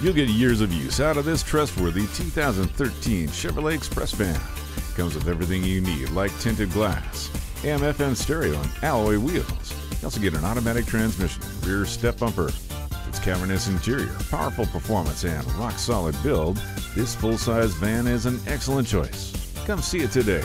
You'll get years of use out of this trustworthy 2013 Chevrolet Express van. Comes with everything you need, like tinted glass, AM FM stereo, and alloy wheels. You also get an automatic transmission, rear step bumper. Its cavernous interior, powerful performance, and rock solid build, this full size van is an excellent choice. Come see it today.